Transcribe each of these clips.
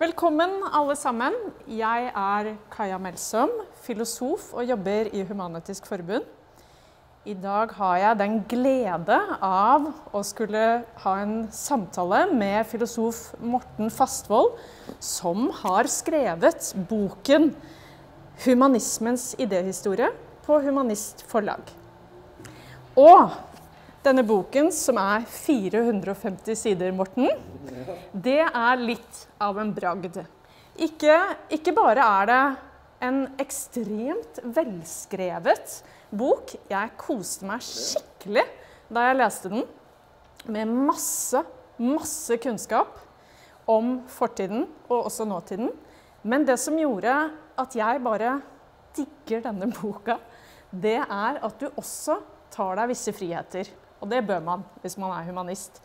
Velkommen alle sammen. Jeg er Kaja Melsom, filosof og jobber i Human-Etisk Forbund. I dag har jeg den glede av å skulle ha en samtale med filosof Morten Fastvold, som har skrevet boken 'Humanismens idéhistorie' på Humanist Forlag. Og denne boken, som er 450 sider, Morten, det er litt av en bragd. Ikke, ikke bare er det en ekstremt velskrevet bok. Jeg koste meg skikkelig da jeg leste den, med masse, masse kunnskap om fortiden og også nåtiden. Men det som gjorde at jeg bare digger denne boka, det er at du også tar deg visse friheter. Og det bør man hvis man er humanist.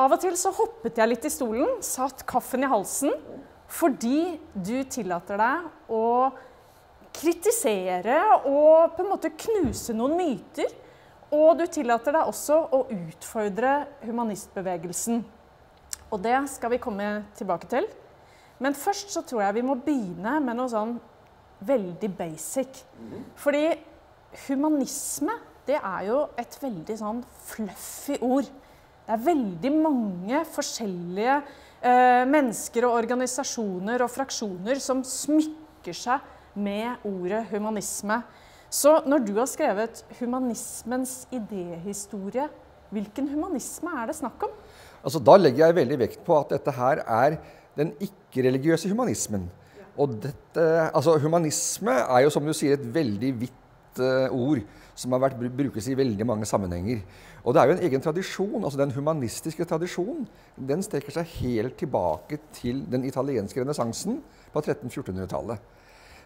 Av og til så hoppet jeg litt i stolen, satt kaffen i halsen, fordi du tillater deg å kritisere og på en måte knuse noen myter. Og du tillater deg også å utfordre humanistbevegelsen. Og det skal vi komme tilbake til. Men først så tror jeg vi må begynne med noe sånn veldig basic. Fordi humanisme, det er jo et veldig sånn fluffy ord. Det er veldig mange forskjellige eh, mennesker og organisasjoner og fraksjoner som smykker seg med ordet humanisme. Så når du har skrevet 'humanismens idéhistorie', hvilken humanisme er det snakk om? Altså, da legger jeg veldig vekt på at dette her er den ikke-religiøse humanismen. Og dette, altså, humanisme er jo, som du sier, et veldig vidt uh, ord som har vært brukes i veldig mange sammenhenger. Og det er jo en egen tradisjon. altså Den humanistiske tradisjonen den strekker seg helt tilbake til den italienske renessansen på 1300-1400-tallet.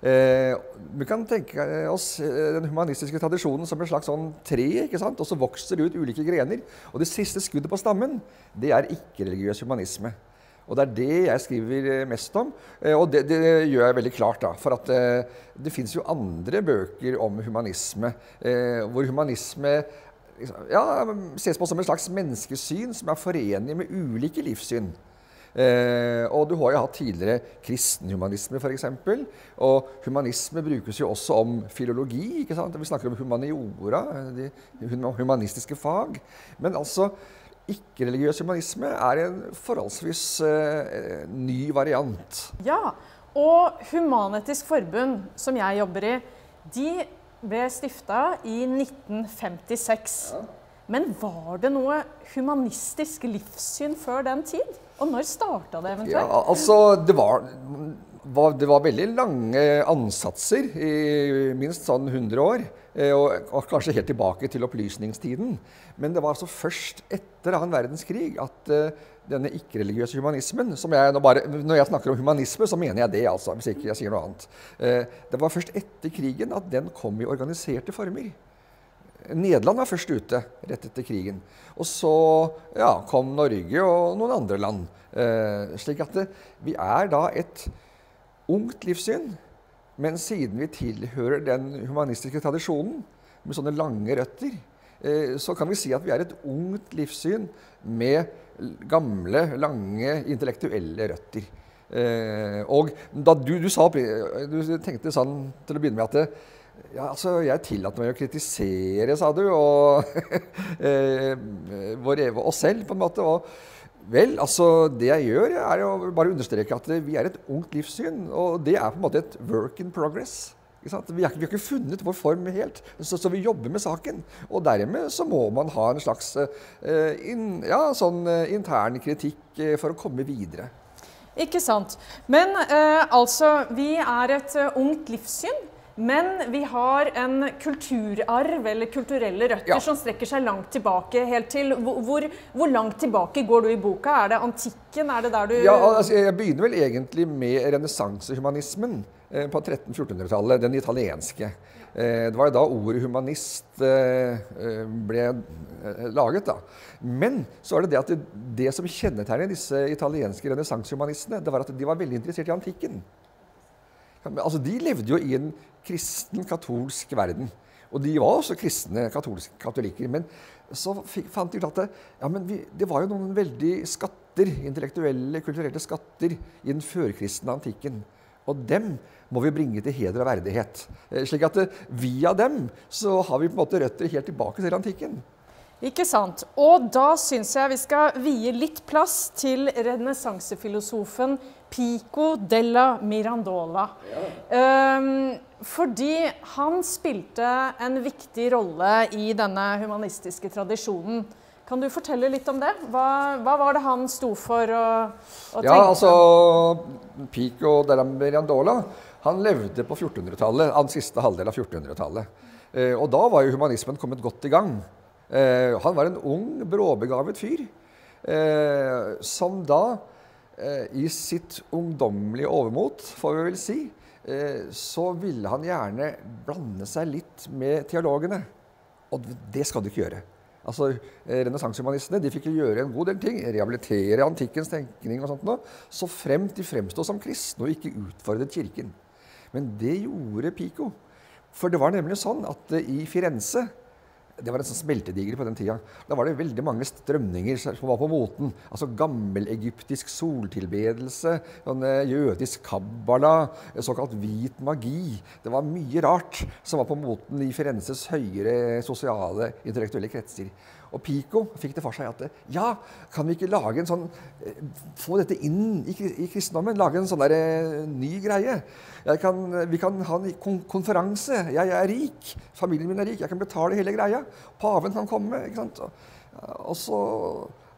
Eh, vi kan tenke oss eh, den humanistiske tradisjonen som en slags sånn tre. ikke sant? Og så vokser det ut ulike grener. Og det siste skuddet på stammen, det er ikke-religiøs humanisme. Og det er det jeg skriver eh, mest om. Eh, og det, det gjør jeg veldig klart, da. For at eh, det fins jo andre bøker om humanisme hvor humanisme liksom, ja, ses på som et slags menneskesyn som er forenlig med ulike livssyn. Eh, og du har jo hatt tidligere kristenhumanisme, f.eks. Og humanisme brukes jo også om filologi. ikke sant? Vi snakker om humaniora, de humanistiske fag. Men altså ikke-religiøs humanisme er en forholdsvis eh, ny variant. Ja, og Human-Etisk Forbund, som jeg jobber i, de ble stifta i 1956. Ja. Men var det noe humanistisk livssyn før den tid? Og når starta det eventuelt? Ja, altså, det var, var, det var veldig lange ansatser i minst sånn 100 år. Eh, og, og, kanskje helt tilbake til opplysningstiden. Men det var altså først etter annen verdenskrig at uh, denne ikke-religiøse humanismen som jeg, nå bare, Når jeg snakker om humanisme, så mener jeg det, altså, hvis ikke jeg sier noe annet. Uh, det var først etter krigen at den kom i organiserte former. Nederland var først ute rett etter krigen. Og så ja, kom Norge og noen andre land. Uh, slik at det, vi er da et ungt livssyn. Men siden vi tilhører den humanistiske tradisjonen med sånne lange røtter, eh, så kan vi si at vi er et ungt livssyn med gamle, lange intellektuelle røtter. Eh, og da du, du, sa, du tenkte sånn til å begynne med at det, ja, altså, Jeg tillater meg å kritisere, sa du, og eh, vår oss selv, på en måte. Og vel, altså, det jeg gjør, er å bare understreke at vi er et ungt livssyn. Og det er på en måte et work in progress. Vi har, vi, har, ikke funnet vår form helt, så, så, vi jobber med saken. Og dermed så må man ha en slags uh, in, ja, sånn uh, intern kritikk uh, for å komme videre. Ikke sant. Men altså, vi er et ungt livssyn. Men vi har en kulturarv eller kulturelle røtter ja. som strekker seg langt tilbake. helt til, hvor, hvor, langt tilbake går du i boka? Er det antikken? Er det der du Ja, altså, Jeg begynner vel egentlig med renessansehumanismen eh, på 1300-1400-tallet. Den italienske. Eh, det var jo da ordet humanist eh, eh ble eh, laget. da. Men så er det det at det, det som kjennetegner disse italienske renessansehumanistene, det var at de var veldig interessert i antikken. Altså, De levde jo i en kristen, katolsk verden. Og de var også kristne katolikker. Men så fikk, fant de ut at det, ja, men vi, det var jo noen veldig skatter, intellektuelle, kulturelle skatter i den førkristne antikken. Og dem må vi bringe til heder og verdighet. Eh, slik at eh, via dem så har vi på en måte røtter helt tilbake til antikken. Ikke sant. Og da syns jeg vi skal vie litt plass til renessansefilosofen Pico della Mirandola. Ja. Um, fordi han spilte en viktig rolle i denne humanistiske tradisjonen. Kan du fortelle litt om det? Hva, hva var det han sto for og, og Ja, altså Pico della Mirandola han levde på 1400-tallet, den siste halvdel av 1400-tallet. Eh, og da var jo humanismen kommet godt i gang. Eh, han var en ung, bråbegavet fyr eh, som da, i sitt ungdommelige overmot, får vi vel si, så ville han gjerne blande seg litt med teologene. Og det skal du ikke gjøre. Altså, Renessansehumanistene fikk jo gjøre en god del ting. Rehabilitere antikkens tenkning og sånt noe, så fremt de fremsto som kristne og ikke utfordret Kirken. Men det gjorde Pico. For det var nemlig sånn at i Firenze det var en sånn smeltedigel på den tida. Da var det veldig mange strømninger som var på moten. Altså gammelegyptisk soltilbedelse, sånn jødisk kabbala, såkalt hvit magi. Det var mye rart som var på moten i Firenzes høyere sosiale, intellektuelle kretser. Og Pico fikk det for seg at ja, kan vi ikke lage en sånn eh, Få dette inn i, i kristendommen? Lage en sånn der, uh, ny greie? Kan, vi kan ha en konferanse. Jeg er rik. Familien min er rik. Jeg kan betale hele greia. Paven kan komme. ikke sant? Og, og så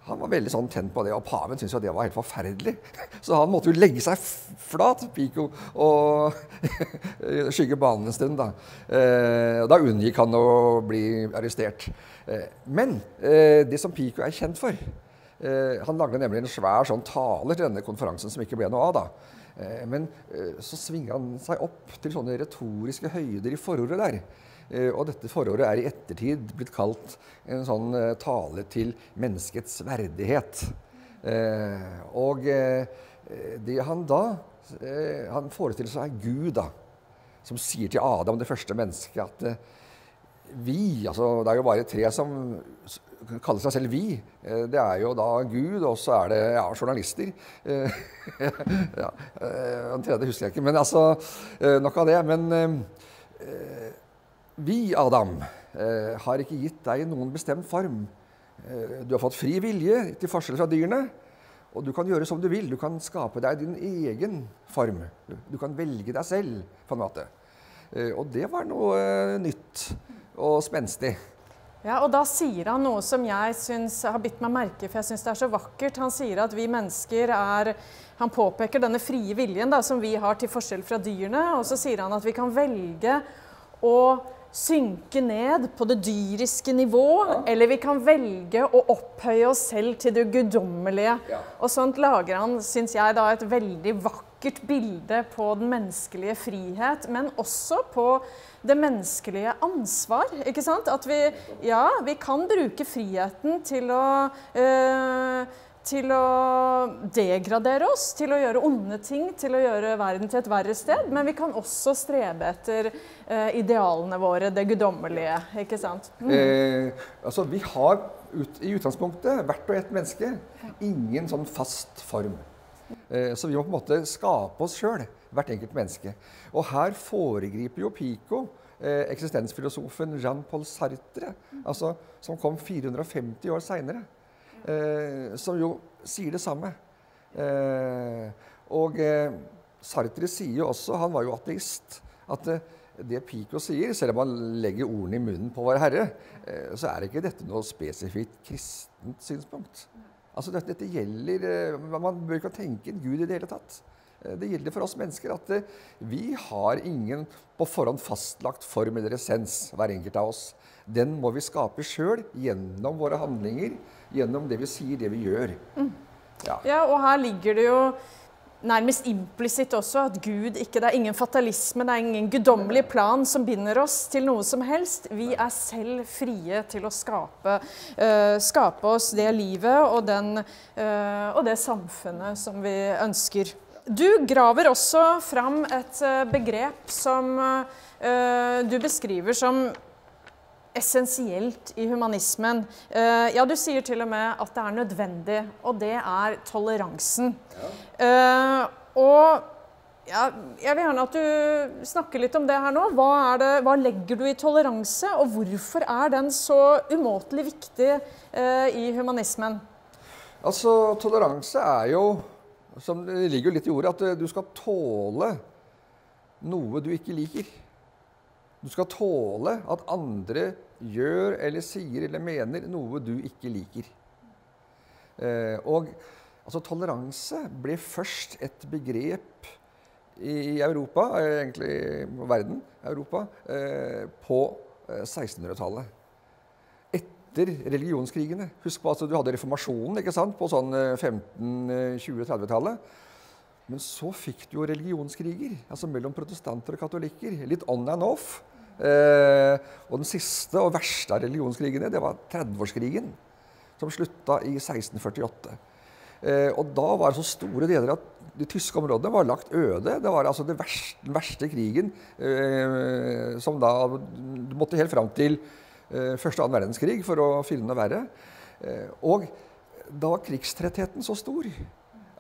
han var veldig sånn tent på det, og paven syntes jo det var helt forferdelig. Så han måtte jo legge seg flat, Pico, og skygge banen en stund. Da eh, Da unngikk han å bli arrestert. Eh, men eh, det som Pico er kjent for eh, Han lagde nemlig en svær sånn taler til denne konferansen som ikke ble noe av. da. Men så svinger han seg opp til sånne retoriske høyder i forordet der. Og dette forordet er i ettertid blitt kalt en sånn tale til menneskets verdighet. Og det han da Han forestiller seg Gud, da, som sier til Adam, det første mennesket, at vi altså Det er jo bare tre som kaller seg selv vi. Eh, det er jo da Gud, og så er det ja, journalister. Eh, ja, eh, den tredje husker jeg ikke, men altså Nok av det. Men vi, Adam, har ikke gitt deg noen bestemt form. Du har fått fri vilje, til forskjell fra dyrene. Og du kan gjøre som du vil. Du kan skape deg din egen form. Du kan velge deg selv, på en måte. Og det var noe nytt og spenstig. Ja, og da sier han noe som jeg synes, har bitt meg merke, for jeg syns det er så vakkert. Han sier at vi mennesker er Han påpeker denne frie viljen da, som vi har til forskjell fra dyrene, og så sier han at vi kan velge å synke ned på det dyriske nivå, ja. eller vi kan velge å opphøye oss selv til det guddommelige. Ja. Og sånt lager han, syns jeg, da et veldig vakkert bilde på den menneskelige frihet, men også på det menneskelige ansvar. ikke sant? At vi, ja, vi kan bruke friheten til å øh, til å degradere oss, til å gjøre onde ting, til å gjøre verden til et verre sted. Men vi kan også strebe etter eh, idealene våre, det guddommelige. ikke sant? Mm. Eh, altså, vi har ut, i utgangspunktet, hvert og ett menneske, ingen sånn fast form. Eh, så vi må på en måte skape oss sjøl, hvert enkelt menneske. Og her foregriper jo Pico eh, eksistensfilosofen Jean-Paul Sartre, altså, som kom 450 år seinere. Eh, som jo sier det samme. Eh, og eh, Sartre sier jo også, han var jo ateist, at eh, det Pico sier, selv om han legger ordene i munnen på Vår Herre, så er ikke dette noe spesifikt kristent synspunkt. Altså dette, dette gjelder eh, Man bør ikke tenke en gud i det hele tatt. Eh, det gjelder for oss mennesker at eh, vi har ingen på forhånd fastlagt form eller essens, hver enkelt av oss. Den må vi skape sjøl gjennom våre handlinger, gjennom det vi sier, det vi gjør. Mm. Ja. ja, og her ligger det jo nærmest implisitt også at Gud ikke Det er ingen fatalisme, det er ingen guddommelig plan som binder oss til noe som helst. Vi er selv frie til å skape, uh, skape oss det livet og, den, uh, og, det samfunnet som vi ønsker. Du graver også fram et uh, begrep som du beskriver som essensielt i humanismen. Eh, ja, du sier til og med at det er nødvendig, og det er toleransen. Ja. Eh, og ja, jeg vil gjerne at du snakker litt om det her nå. Hva, det, hva, legger du i toleranse, og hvorfor er den så umåtelig viktig eh, i humanismen? Altså, toleranse er jo, som det ligger litt i ordet, at du skal tåle noe du ikke liker. Du skal tåle at andre gjør eller sier eller mener noe du ikke liker. Eh, og altså, toleranse ble først et begrep i Europa, egentlig egentlig verden, Europa, eh, på 1600-tallet. Eh, Etter religionskrigene. Husk på at du hadde reformasjonen ikke sant, på sånn 15-20-30-tallet. Men så fikk du jo religionskriger altså mellom protestanter og katolikker. Litt on and off. Eh, og den siste og verste av religionskrigene det var 30-årskrigen, som slutta i 1648. Eh, og da var så store deler av de tyske områdene var lagt øde. Det var altså den verste, den verste krigen eh, som da Du måtte helt fram til første og annen verdenskrig for å finne noe verre. Og da var krigstrettheten så stor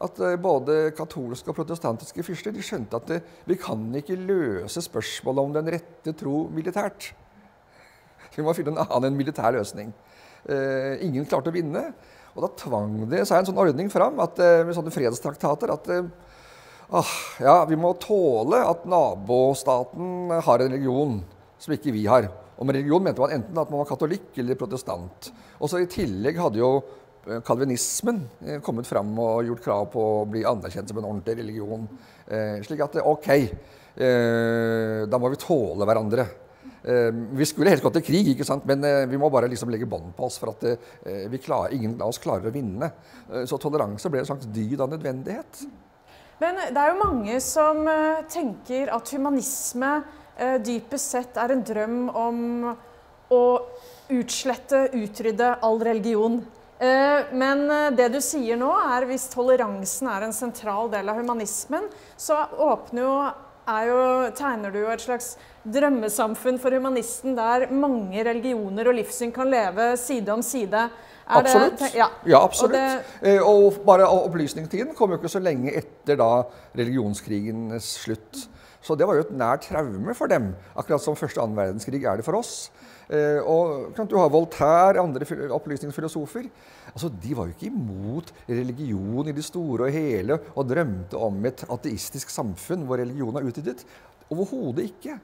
at eh, både katolske og protestantiske fyrster de skjønte at det, eh, vi kan ikke løse spørsmålet om den rette tro militært. Vi må finne en annen militær løsning. Eh, ingen klarte å vinne. Og da tvang det seg en sånn ordning fram at, eh, med sånne fredstraktater at ah, ja, vi må tåle at nabostaten har en religion som ikke vi har. Og med religion mente man enten at man var katolikk eller protestant. Og så I tillegg hadde jo kalvinismen eh, kommet fram og gjort krav på å bli anerkjent som en ordentlig religion. Eh, slik at OK, da må vi tåle hverandre. Vi skulle helst gått til krig, ikke sant? men vi må bare liksom legge bånd på oss. For at klarer, ingen av oss klarer å vinne. Så toleranse ble en slags dyd av nødvendighet. Men det er jo mange som tenker at humanisme dypest sett er en drøm om å utslette, utrydde all religion. Eh, men eh, det du sier nå, er hvis toleransen er en sentral del av humanismen, så åpner jo, jo, tegner du jo et slags drømmesamfunn for humanisten der mange religioner og livssyn kan leve side om side. Er absolutt. Det, ja. ja. absolutt. Og, det, eh, og bare opplysningstiden kom jo ikke så lenge etter da religionskrigens slutt. Så det var jo et nært traume for dem, akkurat som første annen verdenskrig er det for oss. Eh, og Du har Voltaire, andre opplysningsfilosofer. Altså, de var jo ikke imot religion i det store og hele og drømte om et ateistisk samfunn hvor religion er utryddet. Overhodet ikke.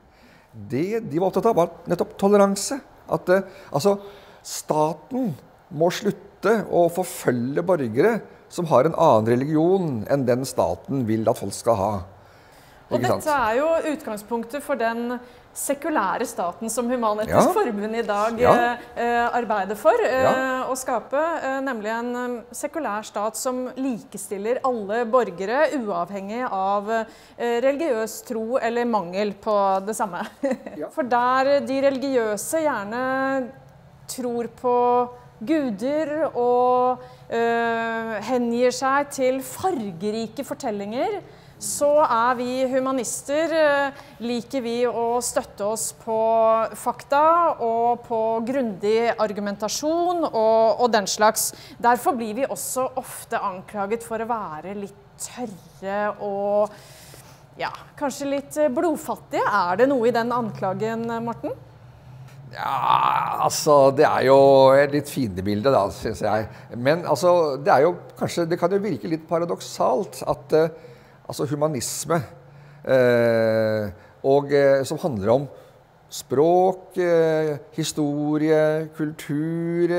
Det de var opptatt av, var nettopp toleranse. At eh, altså, staten må slutte å forfølge borgere som har en annen religion enn den staten vil at folk skal ha. Og dette er jo utgangspunktet for den sekulære staten som Human-Etisk ja. Forbund i dag ja. eh, arbeider for eh, ja. å skape. Eh, nemlig en um, sekulær stat som likestiller alle borgere, uavhengig av eh, religiøs tro eller mangel på det samme. for der de religiøse gjerne tror på guder og eh, hengir seg til fargerike fortellinger så er vi humanister eh, liker vi å støtte oss på fakta og på grundig argumentasjon og, og, den slags. Derfor blir vi også ofte anklaget for å være litt tørre og ja, kanskje litt blodfattige. Er det noe i den anklagen, Morten? Ja, altså Det er jo et litt fiendebilde, da, syns jeg. Men altså, det er jo kanskje Det kan jo virke litt paradoksalt at uh, altså humanisme, eh, og, eh, som handler om språk, eh, historie, kultur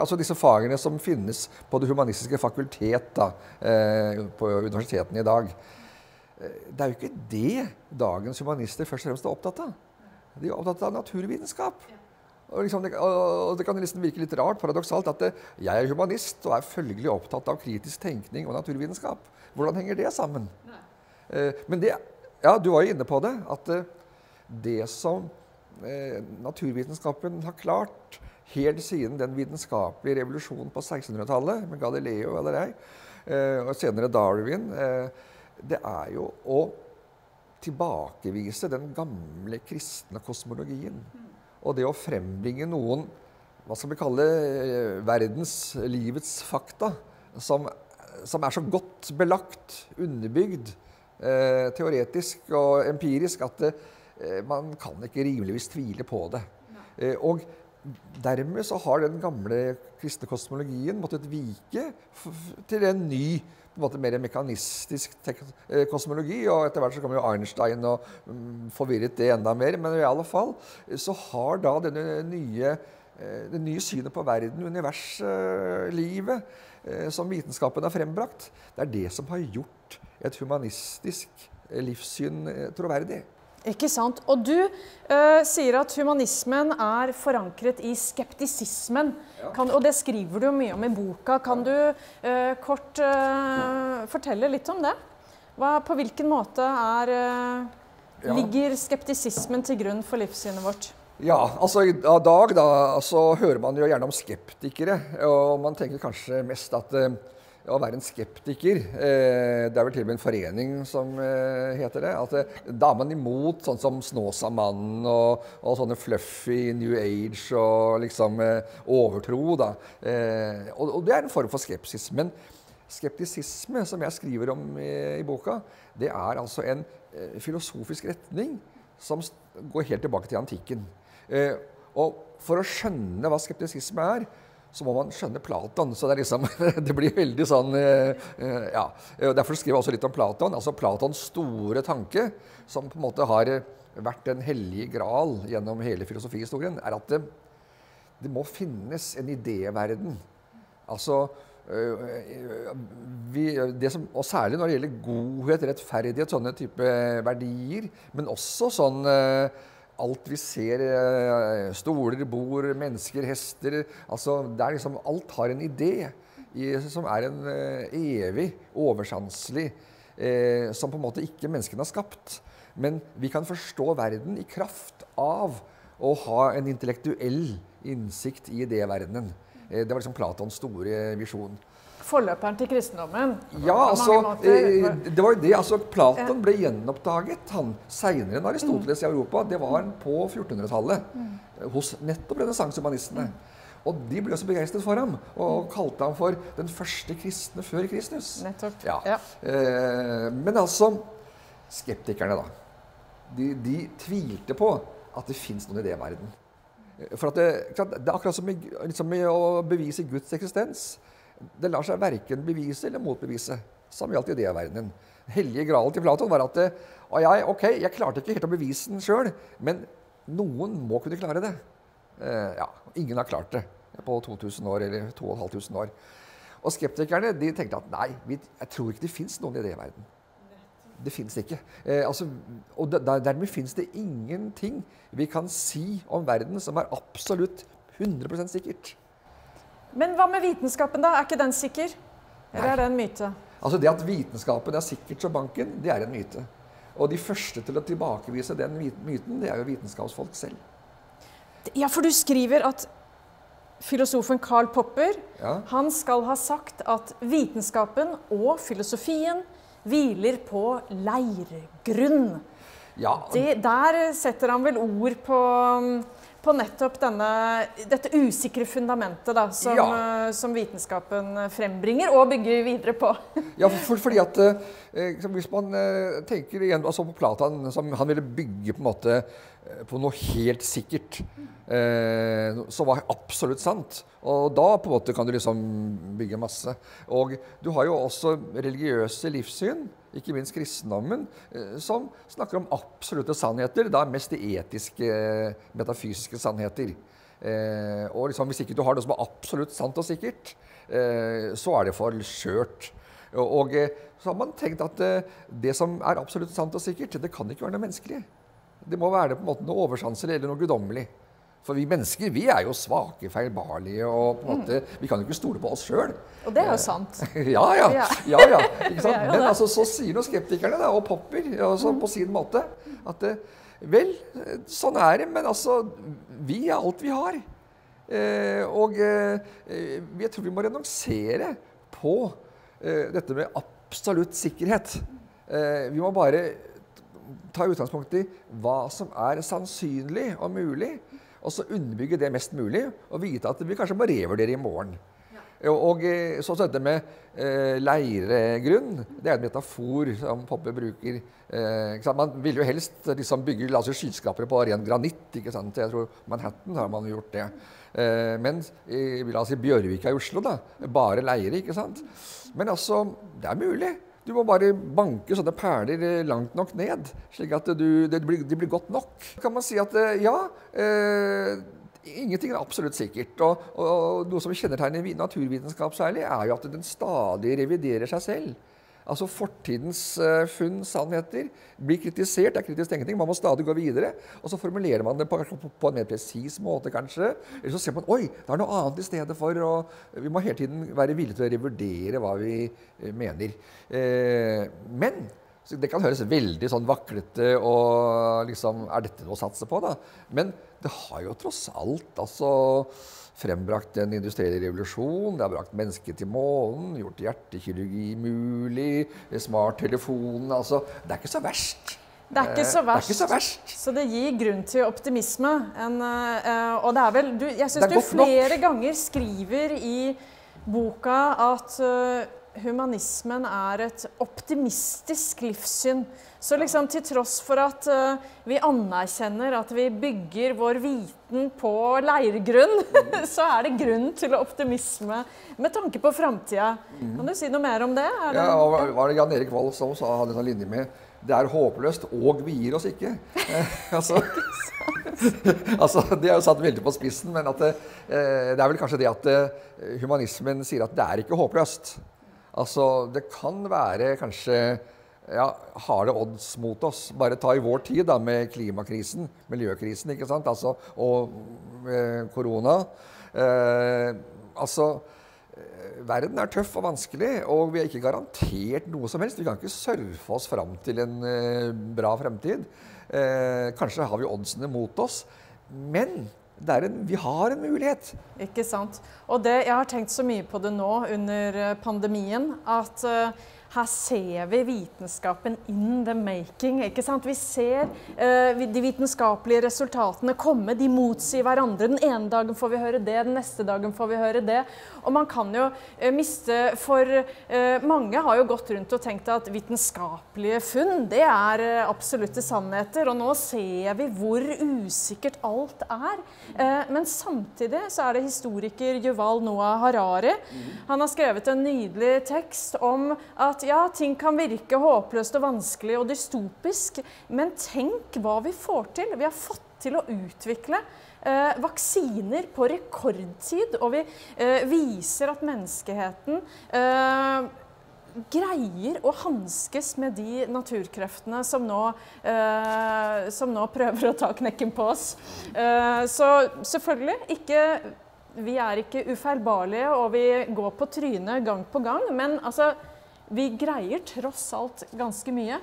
Altså disse fagene som finnes på Det humanistiske fakultet da, på universitetene i dag. Det er jo ikke det dagens humanister først og fremst er opptatt av. De er opptatt av naturvitenskap. Og, liksom, det, og det, kan nesten virke litt rart, paradoksalt, at det, jeg er humanist og er følgelig opptatt av kritisk tenkning og naturvitenskap. Hvordan henger det sammen? Eh, men det, ja, du var jo inne på det. At eh, det som eh, naturvitenskapen har klart helt siden den vitenskapelige revolusjonen på 1600-tallet, med Galileo eller ei, og senere Darwin, det er jo å tilbakevise den gamle kristne kosmologien. Og det å frembringe noen hva skal vi kalle eh, verdens, livets fakta, som, som er så godt belagt, underbygd, eh, teoretisk og empirisk, at det, eh, man kan ikke rimeligvis tvile på det. Eh, og dermed så har den gamle kristne kosmologien måttet vike til en ny på en måte mer mekanistisk eh, kosmologi. Og etter hvert så kommer jo Einstein og um, forvirret det enda mer. Men i alle fall så har da denne nye Eh, det nye synet på verden, universet, livet, eh, som vitenskapen har frembrakt, det er det som har gjort et humanistisk livssyn troverdig. Ikke sant. Og du uh, sier at humanismen er forankret i skeptisismen. Ja. Kan, og det skriver du mye om i boka. Kan du uh, kort uh, fortelle litt om det? Hva, på hvilken måte er, ja. ligger skeptisismen til grunn for livssynet vårt? Ja, altså i dag da, så hører man jo gjerne om skeptikere. Og man tenker kanskje mest at å være en skeptiker eh, Det er vel til og med en forening som eh, heter det. at Da er man imot sånn som Snåsamannen og, og sånne fluffy New Age og liksom eh, overtro. da. Og, og, det er en form for skepsis. Men skeptisisme, som jeg skriver om i, i boka, det er altså en filosofisk retning som går helt tilbake til antikken. Og for å skjønne hva skeptisisme er, så må man skjønne Platon. Så det, liksom, det blir veldig sånn eh, eh, Ja. Derfor skriver jeg også litt om Platon. Altså Platons store tanke, som på en måte har vært den hellige gral gjennom hele filosofihistorien, er at det, det må finnes en idéverden. Altså vi, som, og særlig når det gjelder godhet, rettferdighet, sånne type verdier, men også sånn alt vi ser eh, Stoler, bord, mennesker, hester altså det er liksom, Alt har en idé i, som er en uh, evig, oversanselig eh, Som på en måte ikke menneskene har skapt. Men vi kan forstå verden i kraft av å ha en intellektuell innsikt i idéverdenen. Eh, det var liksom Platons store visjon forløperen til kristendommen. Ja, altså, eh, det var jo det. altså Platon ble gjenoppdaget han, seinere enn Aristoteles i Europa. Det var han på 1400-tallet mm. hos nettopp renessansehumanistene. Og de ble også begeistret for ham og kalte ham for den første kristne før Kristus. Nettopp. Ja. ja. Eh, men altså Skeptikerne, da. De, de tvilte på at det fins noen idéverden. For det, det, er akkurat som med, liksom med å bevise Guds eksistens. Det lar seg verken bevise eller motbevise, som gjaldt idéverdenen. Hellige gralen til Platon var at jeg, ok, jeg klarte ikke helt å bevise den sjøl, men noen må kunne klare det. Eh, ja, Ingen har klart det på 2000 år eller 2500 år. Og skeptikerne de tenkte at nei, jeg tror ikke det fins noen idéverden. Det fins ikke. Eh, altså, og dermed fins det ingenting vi kan si om verden som er absolutt 100 sikkert. Men hva med vitenskapen, da? Er ikke den sikker? Eller Nei. er det en myte? Altså Det at vitenskapen er sikkert som banken, det er en myte. Og de første til å tilbakevise den myten, det er jo vitenskapsfolk selv. Ja, for du skriver at filosofen Karl Popper ja. han skal ha sagt at vitenskapen og filosofien hviler på leirgrunn. Ja. Det, der setter han vel ord på på nettopp denne, dette usikre fundamentet da, som, ja. Eh, som, vitenskapen frembringer og bygger videre på. ja, for, fordi at eh, Hvis man eh, tenker igjen altså på Platan, som han ville bygge på en måte eh, på noe helt sikkert, eh, som var absolutt sant. Og da på en måte kan du liksom bygge masse. Og du har jo også religiøse livssyn ikke minst kristendommen, eh, som snakker om absolutte sannheter. Da mest de etiske, eh, metafysiske sannheter. Eh, og liksom, hvis ikke du har noe som er absolutt sant og sikkert, så er det for skjørt. Og så har man tenkt at det som er absolutt sant og sikkert, det kan ikke være noe menneskelig. Det må være på en måte noe oversanselig eller noe guddommelig. For vi mennesker vi er jo svake, feilbarlige, og på en måte, vi kan jo ikke stole på oss sjøl. Og det er jo sant. ja, ja. ja, ja Men altså, så sier nå skeptikerne, da, og Popper altså, på sin måte, at vel, sånn er det, men altså Vi er alt vi har. Eh, og eh, jeg tror vi må renonsere på eh, dette med absolutt sikkerhet. Eh, vi må bare ta utgangspunkt i hva som er sannsynlig og mulig. og så underbygge det mest mulig, og vite at vi kanskje må revurdere i morgen. Og så dette med eh, leiregrunn, det er en metafor som Poppe bruker. Eh, man vil jo helst liksom bygge la oss skyskrapere på ren granitt. ikke sant? Jeg tror Manhattan har man gjort det. Eh, men i la oss si Bjørvika i Oslo, da, bare leire. ikke sant? Men altså, det er mulig. Du må bare banke sånne perler eh, langt nok ned, slik at du, det, blir, de blir, godt nok. Kan man si at eh, ja eh, Ingenting er absolutt sikkert. Og, og noe som kjennetegner naturvitenskap særlig, er jo at den stadig reviderer seg selv. Altså Fortidens uh, funn, sannheter, blir kritisert. Det er kritisk tenkning. Man må stadig gå videre. Og så formulerer man det på, på, en mer presis måte, kanskje. Eller så ser man oi, det er noe annet i stedet for. Og vi må hele tiden være villige til å revurdere hva vi uh, mener. Uh, men det kan høres veldig sånn vaklete og liksom Er dette noe å satse på, da? Men det har jo tross alt altså frembrakt en industrielle revolusjon. Det har brakt mennesket til månen, gjort hjertekirurgi mulig, smarttelefonen Altså, det er ikke så verst. Det er ikke så verst. Det er ikke så, verst. så det gir grunn til optimisme. En, uh, og det er vel du, Jeg syns du flere nok. ganger skriver i boka at uh, humanismen er et optimistisk livssyn. Så liksom til tross for at uh, vi anerkjenner at vi bygger vår viten på leirgrunn, så er det grunn til optimisme med tanke på framtida. Kan du si noe mer om det? det ja, og var det Jan Erik Vold som sa, hadde en sånn linje med det er håpløst, og vi gir oss ikke. Eh, altså, altså, Det er jo satt veldig på spissen, men det, eh, det, er vel kanskje det at eh, humanismen sier at det er ikke håpløst. Altså, det kan være kanskje ja, harde odds mot oss. Bare ta i vår tid da, med klimakrisen, miljøkrisen ikke sant? Altså, og eh, korona. Eh, altså eh, Verden er tøff og vanskelig, og vi er ikke garantert noe som helst. Vi kan ikke surfe oss fram til en eh, bra fremtid. Eh, kanskje har vi oddsene mot oss. Men en, vi har en mulighet. Ikke sant. Og det, jeg har tenkt så mye på det nå under eh, pandemien at uh, her ser vi vitenskapen in the making. ikke sant? Vi ser uh, de vitenskapelige resultatene komme. De motsier hverandre. Den ene dagen får vi høre det, den neste dagen får vi høre det. Og man kan jo uh, miste For uh, mange har jo gått rundt og tenkt at vitenskapelige funn, det er absolutte sannheter. Og nå ser vi hvor usikkert alt er. men samtidig så er det historiker Yuval Noah Harari. Han har skrevet en nydelig tekst om at at ja, ting kan virke håpløst og vanskelig og dystopisk, men tenk hva vi får til. Vi har fått til å utvikle eh, vaksiner på rekordtid, og vi eh, viser at menneskeheten eh, greier å hanskes med de naturkreftene som nå, eh, som nå, prøver å ta knekken på oss. Eh, så selvfølgelig ikke Vi er ikke ufeilbarlige, og vi går på trynet gang på gang, men altså vi greier tross alt ganske mye.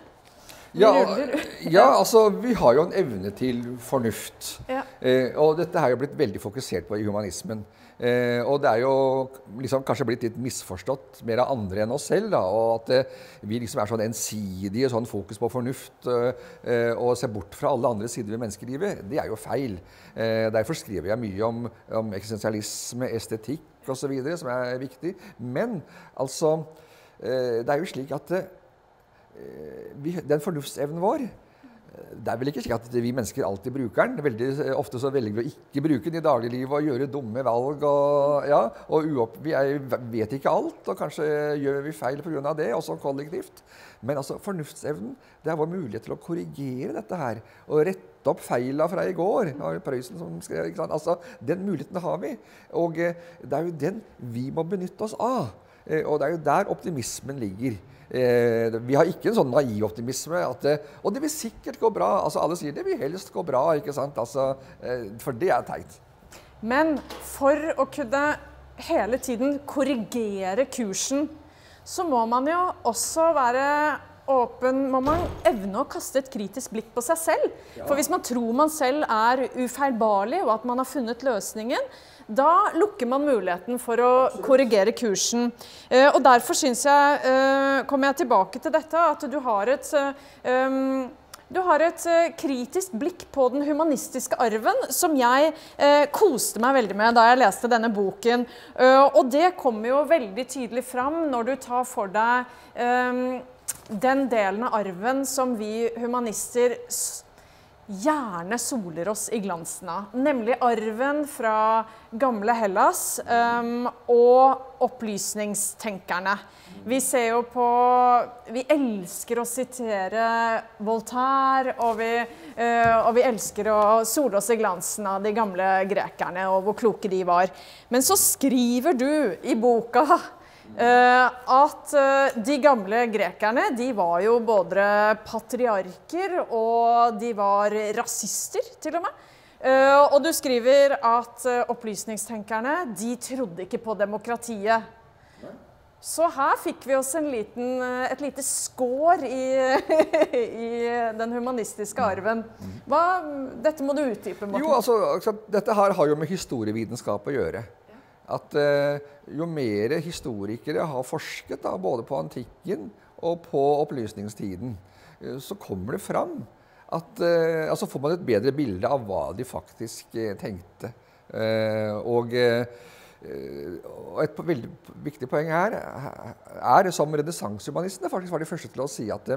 Ja, ja, altså vi har jo en evne til fornuft. Ja. Eh, og dette har jo blitt veldig fokusert på i humanismen. Eh, og det er jo liksom kanskje blitt litt misforstått mer av andre enn oss selv. Da, og at eh, vi liksom er sånn ensidige, sånn fokus på fornuft eh, og ser bort fra alle andre sider ved menneskelivet, det er jo feil. Eh, derfor skriver jeg mye om, om eksistensialisme, estetikk osv., som er viktig. Men altså Eh, det er jo slik at eh, vi, den fornuftsevnen vår eh, det er vel ikke slik at vi mennesker alltid bruker den. Veldig ofte så velger vi å ikke bruke den i dagliglivet og gjøre dumme valg. Og, ja, og uopp, vi er, vet ikke alt, og kanskje gjør vi feil pga. det, også kollektivt. Men altså, fornuftsevnen det er vår mulighet til å korrigere dette her. Og rette opp feila fra i går. Prøysen som skrev, ikke sant? Altså, Den muligheten har vi. Og det er jo den vi må benytte oss av. Eh, og det er jo der optimismen ligger. Eh, vi har ikke en sånn naiv optimisme. At, og det vil sikkert gå bra. Altså, alle sier det vil helst gå bra, ikke sant? Altså, eh, for det er teit. Men for å kunne hele tiden korrigere kursen, så må man jo også være åpen Må man evne å kaste et kritisk blikk på seg selv. Ja. For hvis man tror man selv er ufeilbarlig, og at man har funnet løsningen, da lukker man muligheten for å korrigere kursen. Eh, og Derfor synes jeg, eh, kommer jeg tilbake til dette, at du har et um, Du har et kritisk blikk på den humanistiske arven, som jeg eh, koste meg veldig med da jeg leste denne boken. Uh, og det kommer jo veldig tydelig fram når du tar for deg um, den delen av arven som vi humanister gjerne soler oss i glansen av. Nemlig arven fra gamle Hellas um, og opplysningstenkerne. Vi ser jo på Vi elsker å sitere Voltaire, og vi, uh, og vi elsker å sole oss i glansen av de gamle grekerne og hvor kloke de var. Men så skriver du i boka at uh, de gamle grekerne de var jo både patriarker og de var rasister, til og med. Uh, og du skriver at opplysningstenkerne de trodde ikke på demokratiet. Så her fikk vi oss liten, et lite skår i, i, den humanistiske arven. Hva, dette må du utdype. Morten. Jo, altså, Dette her har jo med historievitenskap å gjøre at eh, jo mer historikere har forsket da, både på antikken og på opplysningstiden, eh, så kommer det fram at eh, altså får man et bedre bilde av hva de faktisk tenkte. Og, et veldig viktig poeng her er, som renessansehumanistene faktisk var de første til å si at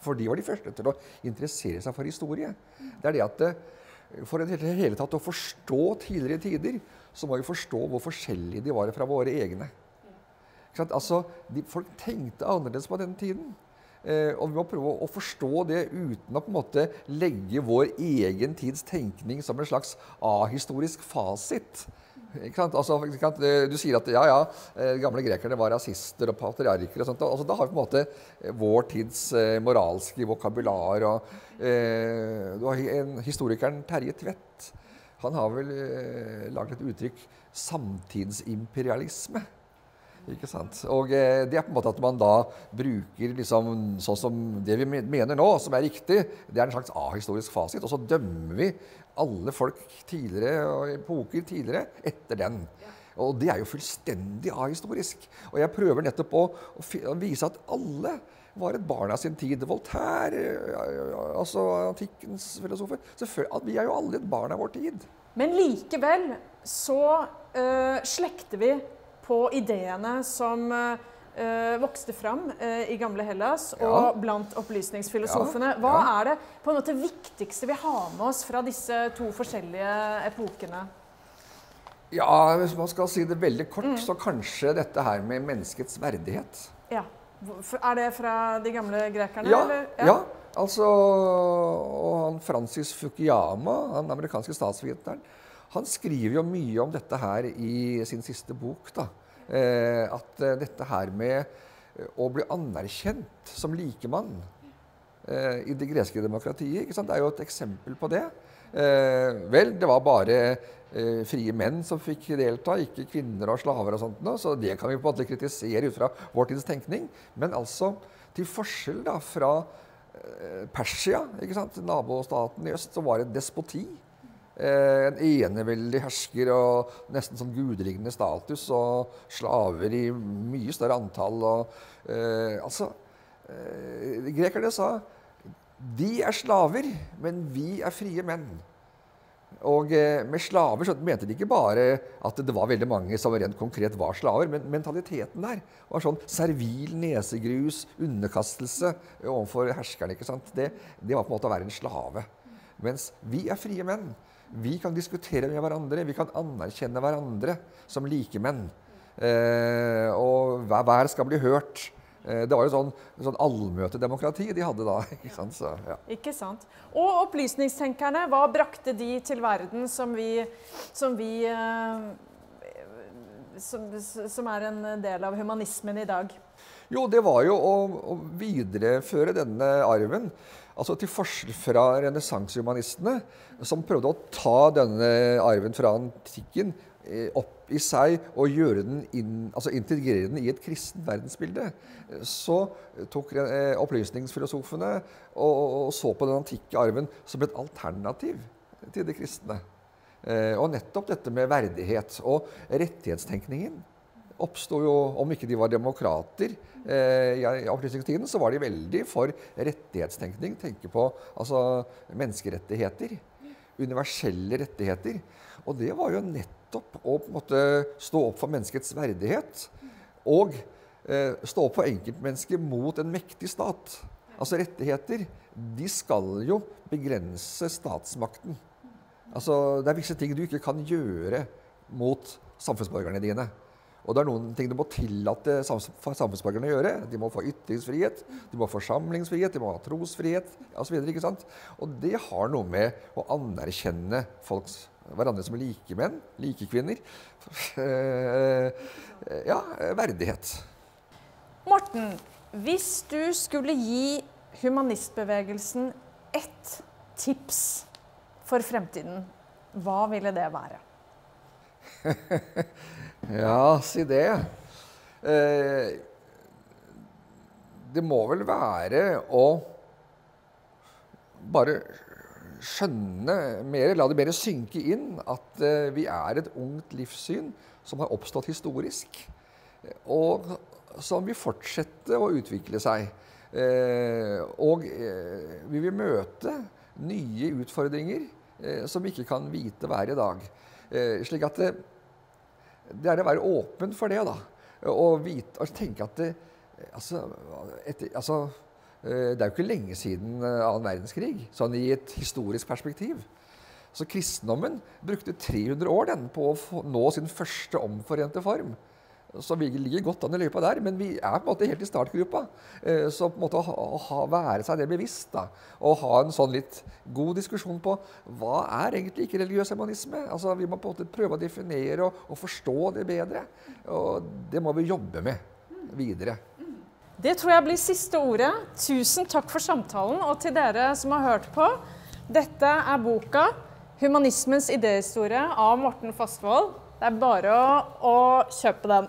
For de var de første til å interessere seg for historie. Det er det at for i det hele tatt å forstå tidligere tider, så må vi forstå hvor forskjellige de var fra våre egne. Altså, de, folk tenkte annerledes på den tiden. Eh, og vi må prøve å forstå det uten å på en måte legge vår egen tids tenkning som en slags ahistorisk fasit. Altså, du sier at ja, ja, eh, gamle grekerne var rasister og patriarker. og sånt. Altså, da har vi på en måte eh, vår tids eh, moralske vokabular. Og, eh, du har en, historikeren Terje Tvedt. Han har vel eh, laget et uttrykk 'samtidsimperialisme'. Ikke sant? Og eh, det er på en måte at man da bruker liksom, sånn som det vi mener nå, som er riktig, det er en slags ahistorisk fasit. Og så dømmer vi alle folk tidligere og epoker tidligere etter den. Og det er jo fullstendig ahistorisk. Og jeg prøver nettopp å, å vise at alle var et barn av sin tid. Voltaire, altså antikkens filosofer. Vi er jo alle et barn av vår tid. Men likevel så uh, slekter vi på ideene som uh, vokste fram uh, i gamle Hellas og ja. blant opplysningsfilosofene. Hva ja. er det på en måte viktigste vi har med oss fra disse to forskjellige epokene? Ja, Hvis man skal si det veldig kort, mm. så kanskje dette her med menneskets verdighet. Ja. Er det fra de gamle grekerne? Ja. ja. ja. Altså, og han Francis Fukuyama, den amerikanske statsviteren, han skriver jo mye om dette her i sin siste bok. da. Eh, at eh, dette her med eh, å bli anerkjent som likemann eh, i det greske demokratiet? Det er jo et eksempel på det. Eh, vel, det var bare eh, frie menn som fikk delta, ikke kvinner og slaver. og sånt nå, Så det kan vi på en måte kritisere ut fra vår tids tenkning. Men altså, til forskjell da fra Persia, ikke sant? nabostaten i øst, så var det despoti. Eh, en eneveldig hersker og nesten sånn gudelignende status og slaver i mye større antall. Og, eh, altså eh, Grekerne sa de er slaver, men vi er frie menn. Og eh, med slaver så mente de ikke bare at det var veldig mange som rent konkret var slaver, men mentaliteten der var sånn servil nesegrus, underkastelse overfor herskerne. ikke sant? Det, det var på en måte å være en slave. Mens vi er frie menn. Vi kan diskutere med hverandre, vi kan anerkjenne hverandre som likemenn. Eh, og hver, skal bli hørt. Eh, det var jo sånn, sånn allmøtedemokrati de hadde da. Ikke sant? Så, ja. ikke sant? Og opplysningstenkerne, hva brakte de til verden som vi, som, vi eh, som, som er en del av humanismen i dag? Jo, det var jo å, å videreføre denne arven. Altså Til forskjell fra renessansehumanistene, som prøvde å ta denne arven fra antikken eh, i seg og gjøre inn, altså integrere den i et kristent verdensbilde, så tok eh, opplysningsfilosofene og, og så på den antikke arven som et alternativ til det kristne. Eh, og nettopp dette med verdighet og rettighetstenkningen oppsto jo, om ikke de var demokrater eh, i opplysningstiden, så var de veldig for rettighetstenkning. Tenke på altså, menneskerettigheter. Universelle rettigheter. Og det var jo nettopp å på en måte, stå opp for menneskets verdighet. Og eh, stå opp for enkeltmennesket mot en mektig stat. Altså rettigheter, de skal jo begrense statsmakten. Altså, det er visse ting du ikke kan gjøre mot samfunnsborgerne dine. Og det er noen ting du må tillate samfunnsborgerne å gjøre. De må få ytringsfrihet, de må få forsamlingsfrihet, de må ha trosfrihet osv. Og, og det har noe med å anerkjenne folks hverandre som likemenn, likekvinner. ja, verdighet. Morten, hvis du skulle gi humanistbevegelsen ett tips for fremtiden, hva ville det være? ja, si det. Eh, det må vel være å bare skjønne mer, la det mer synke inn, at eh, vi er et ungt livssyn som har oppstått historisk. Og som vil fortsette å utvikle seg. Eh, og eh, vi vil møte nye utfordringer eh, som vi ikke kan vite hver i dag. Eh, slik at det, det er å være åpen for det, da. Og, vite, og tenke at det, altså, etter, altså, eh, det er jo ikke lenge siden eh, annen verdenskrig, sånn i et historisk perspektiv. Så kristendommen brukte 300 år den, på å nå sin første omforente form. Så vi ligger godt an i løypa der, men vi er på en måte helt i startgruppa. Eh, så på en måte å ha, være seg det bevisst da, og ha en sånn litt god diskusjon på hva er egentlig ikke-religiøs humanisme? Altså, vi må på en måte prøve å definere og, og forstå det bedre. Og det må vi jobbe med videre. Det tror jeg blir siste ordet. Tusen takk for samtalen, og til dere som har hørt på. Dette er boka 'Humanismens idéhistorie' av Morten Fastvold. Det er bare å, å kjøpe den.